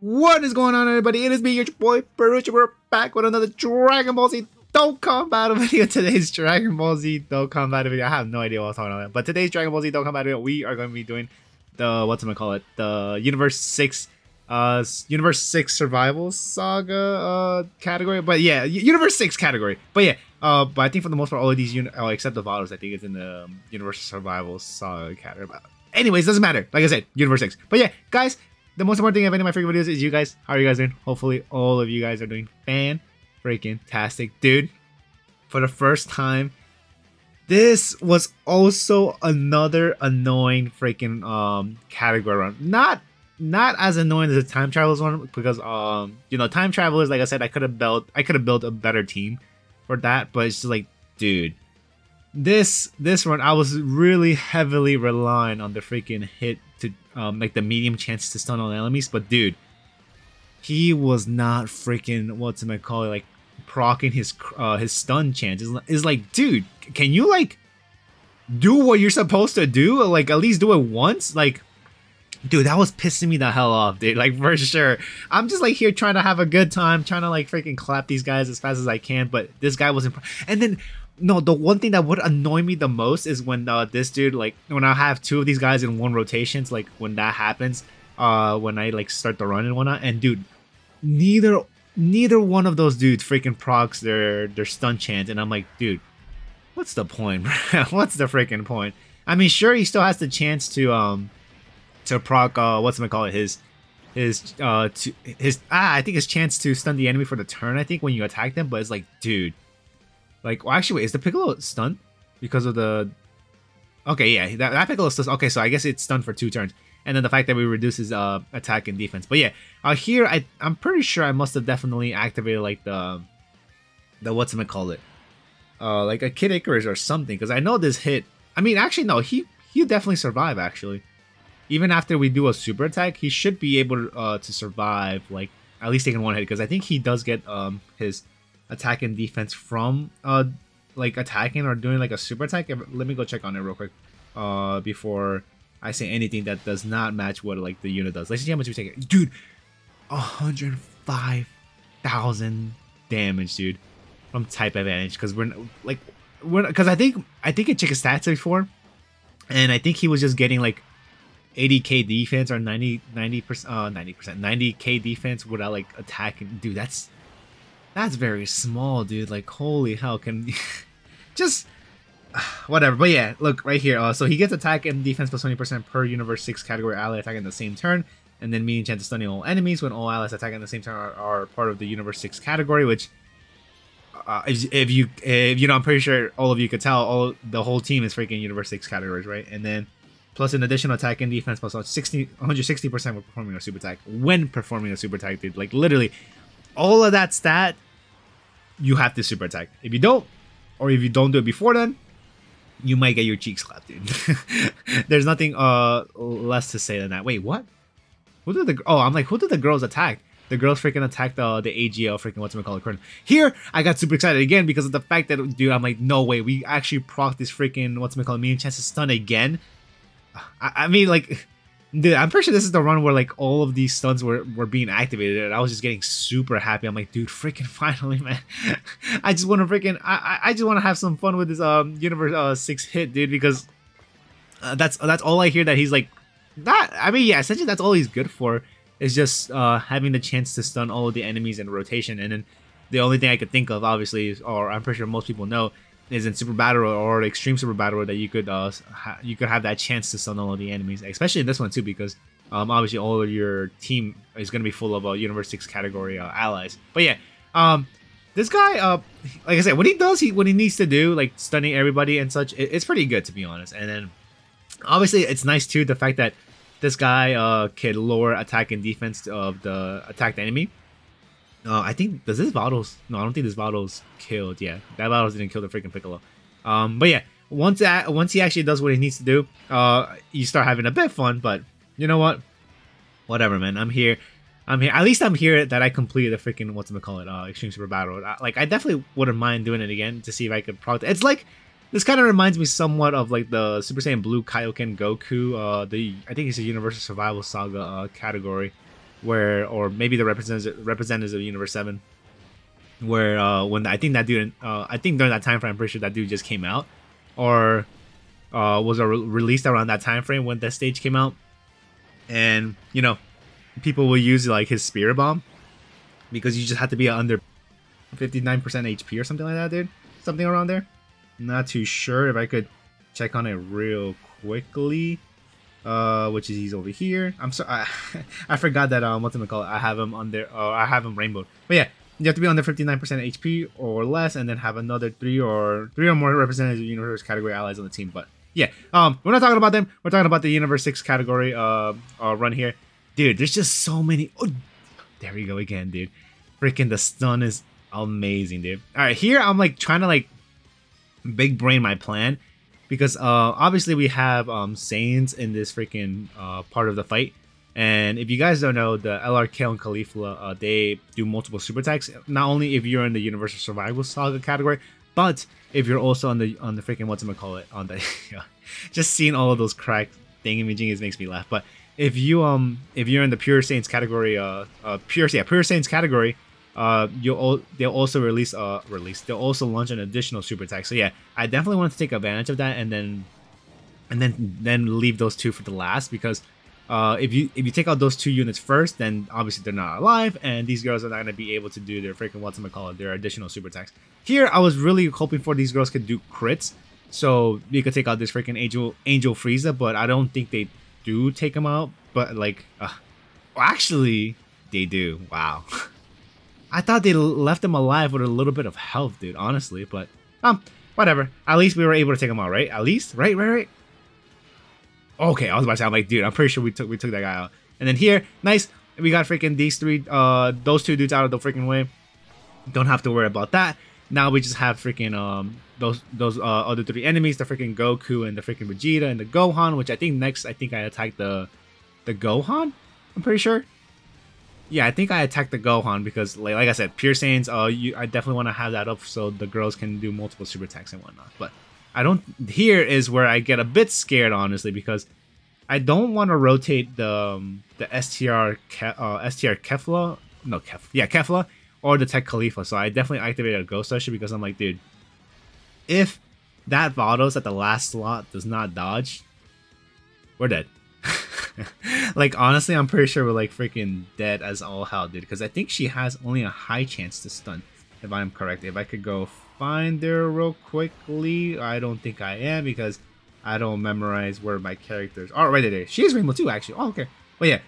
What is going on, everybody? It is me, your boy Perucho. We're back with another Dragon Ball Z Dokkan Battle video. Today's Dragon Ball Z Dokkan Battle video. I have no idea what I was talking about, but today's Dragon Ball Z Dokkan Battle video, we are going to be doing the what's gonna call it, the Universe Six, uh, Universe Six Survival Saga uh category. But yeah, Universe Six category. But yeah, uh, but I think for the most part, all of these, uni- oh, except the Vados, I think it's in the um, Universe Survival Saga category. But anyways, doesn't matter. Like I said, Universe Six. But yeah, guys the most important thing of any of my freaking videos is you guys. How are you guys doing? Hopefully, all of you guys are doing fan freaking tastic, dude. For the first time, this was also another annoying freaking um category run. Not not as annoying as the time travelers one because um you know time travelers like I said I could have built I could have built a better team for that, but it's just like dude. This this run I was really heavily relying on the freaking hit to um, like the medium chance to stun all enemies. But dude, he was not freaking what's it call it like procking his uh, his stun chance. Is is like, dude, can you like do what you're supposed to do? Like at least do it once. Like, dude, that was pissing me the hell off, dude. Like for sure. I'm just like here trying to have a good time, trying to like freaking clap these guys as fast as I can. But this guy wasn't. And then no, the one thing that would annoy me the most is when uh, this dude like when I have two of these guys in one rotations, like when that happens, uh, when I like start the run and whatnot, and dude, neither neither one of those dudes freaking procs their their stun chance, and I'm like, dude, what's the point, bro? what's the freaking point? I mean, sure, he still has the chance to um to proc uh what's gonna call it his his uh to his ah I think his chance to stun the enemy for the turn. I think when you attack them, but it's like, dude like, well, actually, wait, is the Piccolo stunned because of the? Okay, yeah, that, that Piccolo stunned. Okay, so I guess it's stunned for two turns, and then the fact that we reduce his uh, attack and defense. But yeah, uh, here I I'm pretty sure I must have definitely activated like the the what's gonna call it, uh, like a Kid Icarus or something, because I know this hit. I mean, actually, no, he he definitely survive actually. Even after we do a super attack, he should be able uh, to survive, like at least taking one hit, because I think he does get um his attack and defense from uh like attacking or doing like a super attack. Let me go check on it real quick uh before I say anything that does not match what like the unit does. Let's see how much we take. Dude, 105,000 damage, dude, from type advantage because we're like we're because I think I think it checked his stats before, and I think he was just getting like 80k defense or 90 90 percent uh 90 percent 90k defense without like attacking. Dude, that's that's very small, dude. Like, holy hell, can... Just... Whatever, but yeah, look, right here. Uh, so he gets attack and defense plus 20% per Universe 6 category ally attack in the same turn, and then medium chance of stunning all enemies when all allies attacking the same turn are, are, part of the Universe 6 category, which... Uh, if, if you, if, you know, I'm pretty sure all of you could tell, all the whole team is freaking Universe 6 categories, right? And then plus an additional attack and defense plus 60, 160% when performing a super attack. When performing a super attack, dude. Like, literally, all of that stat you have to super attack. If you don't, or if you don't do it before then, you might get your cheeks slapped, dude. There's nothing uh less to say than that. Wait, what? Who did the oh I'm like who did the girls attack? The girls freaking attacked the the AGL freaking what's it called current. Here I got super excited again because of the fact that dude I'm like no way we actually proc this freaking what's it called medium chance to stun again. I, I mean like Dude, I'm pretty sure this is the run where like all of these stuns were, were being activated and I was just getting super happy. I'm like, dude, freaking finally, man. I just want to freaking I I just want to have some fun with this um universe uh six hit, dude, because uh, that's that's all I hear that he's like that I mean, yeah, essentially that's all he's good for is just uh having the chance to stun all of the enemies in rotation and then the only thing I could think of obviously or I'm pretty sure most people know is in Super Battle or Extreme Super Battle that you could uh you could have that chance to stun all of the enemies, especially in this one too, because um obviously all of your team is gonna be full of uh, Universe Six category uh, allies. But yeah, um this guy uh like I said, what he does, he what he needs to do, like stunning everybody and such, it, it's pretty good to be honest. And then obviously it's nice too the fact that this guy uh can lower attack and defense of the attacked enemy uh, I think does this Vados? No, I don't think this Vados killed. Yeah, that Vados didn't kill the freaking Piccolo. Um, but yeah, once that once he actually does what he needs to do, uh, you start having a bit fun. But you know what? Whatever, man. I'm here. I'm here. At least I'm here that I completed the freaking what's it call it? Uh, Extreme Super Battle. Like I definitely wouldn't mind doing it again to see if I could. Pro- it's like this kind of reminds me somewhat of like the Super Saiyan Blue Kaioken Goku. Uh, the I think it's a Universal Survival Saga uh, category where or maybe the representatives representatives of Universe Seven, where uh, when I think that dude, uh, I think during that time frame, I'm pretty sure that dude just came out, or uh, was re- released around that time frame when that stage came out, and you know, people will use like his spirit bomb because you just have to be under 59% HP or something like that, dude. Something around there. Not too sure if I could check on it real quickly. Uh, which is he's over here. I'm sorry, I, I forgot that um, what's it called? I have him on there. Uh, I have him rainbow. But yeah, you have to be under 59% HP or less, and then have another three or three or more representatives of universe category allies on the team. But yeah, um, we're not talking about them. We're talking about the universe six category uh, uh run here, dude. There's just so many. Oh, there we go again, dude. Freaking the stun is amazing, dude. All right, here I'm like trying to like big brain my plan because uh, obviously we have um, Saiyans in this freaking uh, part of the fight. And if you guys don't know, the LRK and Caulifla, uh, they do multiple super attacks. Not only if you're in the Universal Survival Saga category, but if you're also on the on the freaking what's gonna call it on the just seeing all of those cracked thingamajiggies makes me laugh. But if you um if you're in the Pure Saiyans category, uh, uh Pure yeah Pure Saiyans category, uh, you'll they'll also release uh release they'll also launch an additional super attack. So yeah, I definitely want to take advantage of that and then and then then leave those two for the last because uh if you if you take out those two units first, then obviously they're not alive and these girls are not gonna be able to do their freaking what's call it their additional super attacks. Here I was really hoping for these girls could do crits, so you could take out this freaking Angel Angel Frieza, but I don't think they do take them out. But like, uh, well, actually, they do. Wow. I thought they left him alive with a little bit of health, dude, honestly. But, um, whatever. At least we were able to take him out, right? At least? Right, right, right? Okay, I was about to say, I'm like, dude, I'm pretty sure we took we took that guy out. And then here, nice. We got freaking these three, uh, those two dudes out of the freaking way. Don't have to worry about that. Now we just have freaking, um, those those uh, other three enemies, the freaking Goku and the freaking Vegeta and the Gohan, which I think next, I think I attacked the, the Gohan, I'm pretty sure yeah, I think I attacked the Gohan because, like, like I said, Pure Saiyans, uh, you, I definitely want to have that up so the girls can do multiple super attacks and whatnot. But I don't. Here is where I get a bit scared, honestly, because I don't want to rotate the um, the STR Ke, uh, STR Kefla, no Kef, yeah Kefla, or the TEQ Caulifla. So I definitely activated a Ghost Usher because I'm like, dude, if that Vados at the last slot does not dodge, we're dead. like honestly, I'm pretty sure we're like freaking dead as all hell, dude. Because I think she has only a high chance to stun, if I'm correct. If I could go find her real quickly, I don't think I am because I don't memorize where my characters are. Oh, right there, she is Rainbow too, actually. Oh, okay. Well, yeah,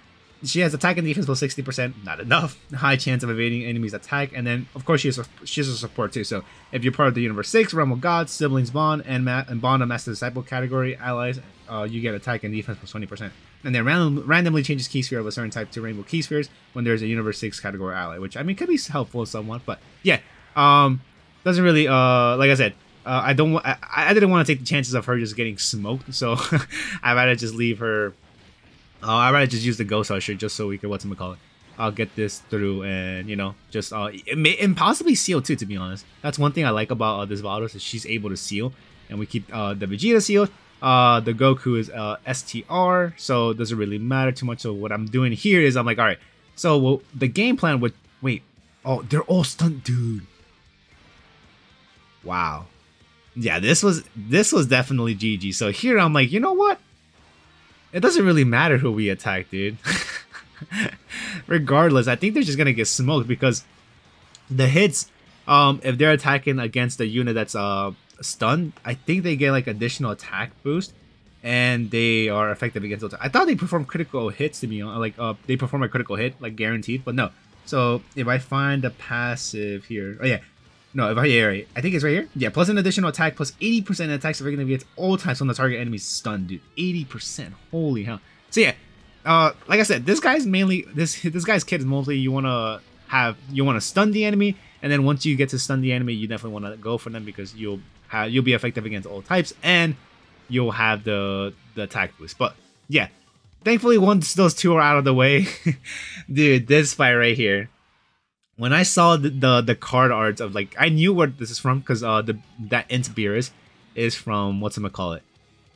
she has attack and defense plus 60%, not enough. High chance of evading enemies' attack, and then of course she has a, she has a support too. So if you're part of the Universe Six, Realm of Gods, Siblings Bond, and, Ma- and Bond of Master Disciple category allies, uh, you get attack and defense plus 20%. And then random, randomly changes Ki sphere of a certain type to Rainbow Ki Spheres when there's a Universe Six category ally, which I mean could be helpful somewhat, but yeah, um, doesn't really uh like I said. Uh, I don't. I, I didn't want to take the chances of her just getting smoked, so I'd rather just leave her uh, I'd rather just use the Ghost Usher just so we can, what's call it? I'll get this through and, you know, just, uh, may, and possibly seal too, to be honest. That's one thing I like about uh, this Vados is she's able to seal. And we keep uh, the Vegeta sealed. Uh, the Goku is uh, STR, so it doesn't really matter too much. So what I'm doing here is I'm like, all right, so well, the game plan would, wait, oh, they're all stunned, dude. Wow. Yeah, this was, this was definitely GG. So here I'm like, you know what? It doesn't really matter who we attack, dude. Regardless, I think they're just gonna get smoked because the hits, um, if they're attacking against a unit that's uh stunned, I think they get like additional attack boost, and they are effective against. Those. I thought they perform critical hits to be like uh they perform a critical hit like guaranteed, but no. So if I find a passive here, oh yeah, no, right. I think it's right here. Yeah, plus an additional attack, plus 80% attacks if are gonna be at all times when the target enemy stunned, dude. 80%. Holy hell. So yeah, uh, like I said, this guy's mainly this this guy's kit is mostly you wanna have you wanna stun the enemy, and then once you get to stun the enemy, you definitely wanna go for them because you'll have you'll be effective against all types and you'll have the the attack boost. But yeah, thankfully once those two are out of the way, dude, this fight right here when I saw the, the, the card art of like I knew where this is from because uh the that Int Beerus is from what's it call it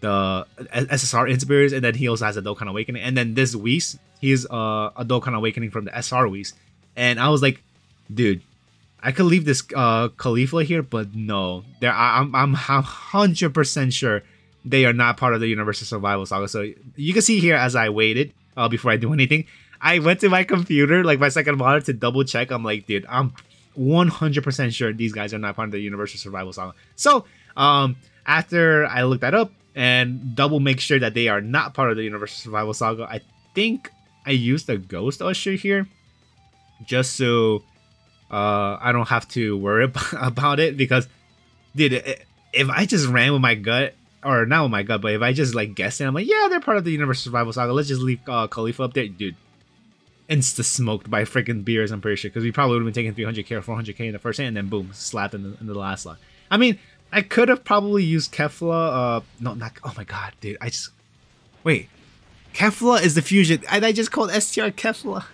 the SSR Int Beerus and then he also has a Dokkan Awakening and then this Whis he's uh, a Dokkan Awakening from the SR Whis. And I was like, dude, I could leave this uh, Caulifla here, but no. There, I'm, I'm, I'm 100% sure they are not part of the Universal Survival Saga. So you can see here as I waited uh, before I do anything, I went to my computer, like my second monitor, to double check. I'm like, dude, I'm 100% sure these guys are not part of the Universal Survival Saga. So, um, after I looked that up and double make sure that they are not part of the Universal Survival Saga, I think I used the Ghost Usher here just so uh, I don't have to worry about it because, dude, if I just ran with my gut, or not with my gut, but if I just like guessed it, I'm like, yeah, they're part of the Universal Survival Saga. Let's just leave uh, Caulifla up there, dude. Insta smoked by freaking Beerus, I'm pretty sure, because we probably would have been taking 300k or 400k in the first hand, and then boom, slapped in the, in the last slot. I mean, I could have probably used Kefla. Uh, no, not. Oh my god, dude! I just wait. Kefla is the fusion, and I just called STR Kefla.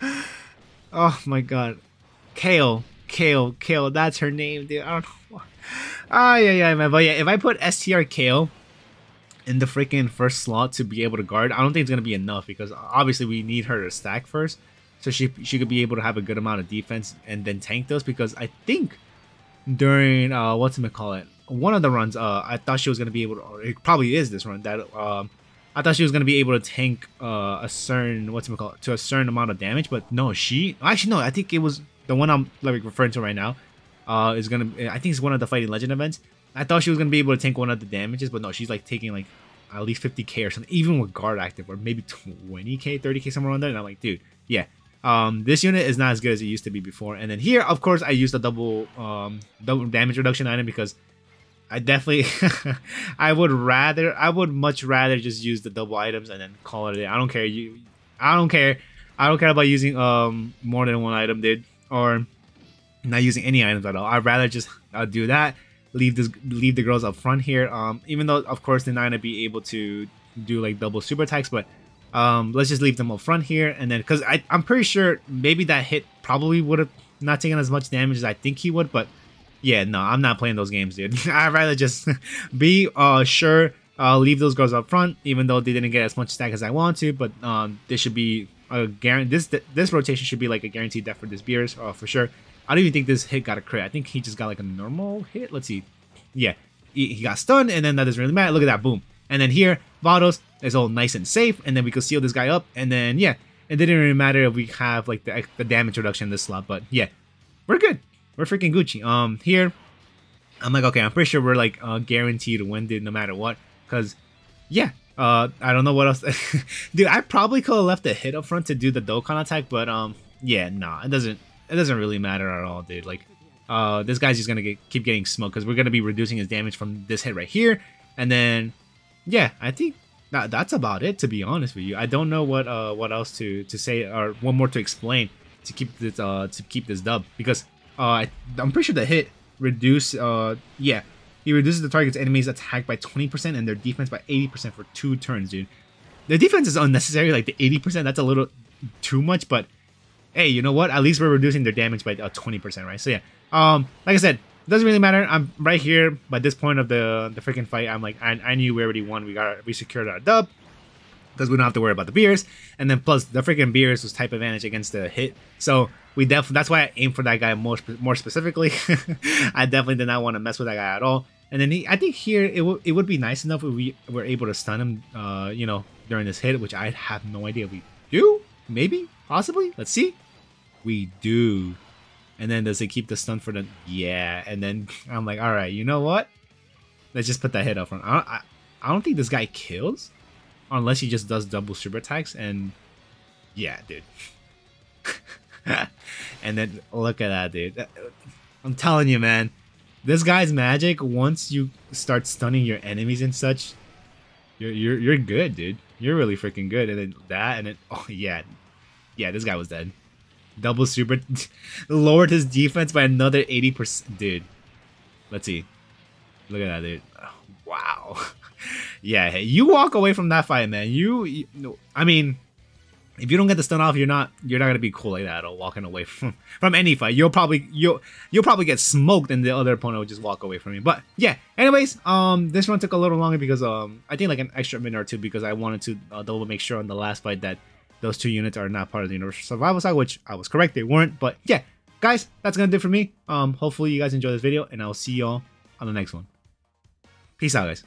oh my god. Kale, Kale, Kale. That's her name, dude. I don't know. Ah, yeah, yeah, man. But yeah, if I put STR Kale in the freaking first slot to be able to guard, I don't think it's gonna be enough because obviously we need her to stack first, so she she could be able to have a good amount of defense and then tank those. Because I think during uh what's it call it one of the runs, uh, I thought she was gonna be able to. It probably is this run that um. I thought she was gonna be able to tank uh, a certain what's it called to a certain amount of damage, but no, she actually no. I think it was the one I'm like referring to right now, uh, is gonna. I think it's one of the fighting legend events. I thought she was gonna be able to tank one of the damages, but no, she's like taking like at least 50k or something, even with guard active, or maybe 20k, 30k somewhere around there. And I'm like, dude, yeah. Um, this unit is not as good as it used to be before. And then here, of course, I used a double um double damage reduction item because I definitely I would rather I would much rather just use the double items and then call it a day. I don't care you I don't care. I don't care about using um more than one item, dude or not using any items at all. I'd rather just uh, do that. Leave this, leave the girls up front here. Um, even though of course they're not gonna be able to do like double super attacks, but um, let's just leave them up front here. And then because I'm pretty sure maybe that hit probably would have not taken as much damage as I think he would, but yeah, no, I'm not playing those games, dude. I'd rather just be uh sure. Uh, leave those girls up front, even though they didn't get as much stack as I want to. But um, this should be a guarantee. This this rotation should be like a guaranteed death for this Beerus uh, for sure. I don't even think this hit got a crit. I think he just got like a normal hit. Let's see. Yeah, he, he got stunned, and then that doesn't really matter. Look at that, boom. And then here, Vados is all nice and safe, and then we could seal this guy up, and then yeah, it didn't really matter if we have like the, the damage reduction in this slot, but yeah, we're good. We're freaking Gucci. Um, here, I'm like, okay, I'm pretty sure we're like uh, guaranteed to win, dude, no matter what, because yeah, uh, I don't know what else. Dude, I probably could have left a hit up front to do the Dokkan attack, but um, yeah, nah, it doesn't. It doesn't really matter at all, dude. Like, uh, this guy's just gonna get, keep getting smoked because we're gonna be reducing his damage from this hit right here, and then, yeah, I think that that's about it. To be honest with you, I don't know what uh what else to to say or one more to explain to keep this uh to keep this dub because uh I, I'm pretty sure the hit reduce uh yeah he reduces the target's enemy's attack by 20% and their defense by 80% for two turns, dude. The defense is unnecessary, like the 80%, that's a little too much, but hey, you know what? At least we're reducing their damage by uh, 20%, right? So yeah, um, like I said, it doesn't really matter. I'm right here by this point of the the freaking fight. I'm like, I, I knew we already won. We got we secured our dub because we don't have to worry about the Beerus. And then plus the freaking Beerus was type advantage against the hit. So we definitely that's why I aim for that guy more more specifically. I definitely did not want to mess with that guy at all. And then he, I think here it would it would be nice enough if we were able to stun him, uh, you know, during this hit, which I have no idea we do. Maybe, possibly. Let's see. We do. And then does it keep the stun for the? Yeah. And then I'm like, all right, you know what? Let's just put that hit up front. I don't, I, I don't think this guy kills, unless he just does double super attacks. And yeah, dude. and then look at that, dude. Uh, uh, I'm telling you, man this guy's magic, once you start stunning your enemies and such, you're you're you're good, dude. You're really freaking good. And then that, and then oh yeah, yeah, this guy was dead. Double super lowered his defense by another eighty percent, dude. Let's see. Look at that, dude. Wow. yeah, you walk away from that fight, man. You, you, I mean, if you don't get the stun off, you're not you're not gonna be cool like that or walking away from from any fight. You'll probably you'll you'll probably get smoked and the other opponent will just walk away from you. But yeah, anyways, um, this one took a little longer because um I think like an extra minute or two because I wanted to uh, double make sure on the last fight that those two units are not part of the Universal Survival Saga, which I was correct, they weren't. But yeah, guys, that's gonna do it for me. Um, hopefully you guys enjoy this video, and I'll see y'all on the next one. Peace out, guys.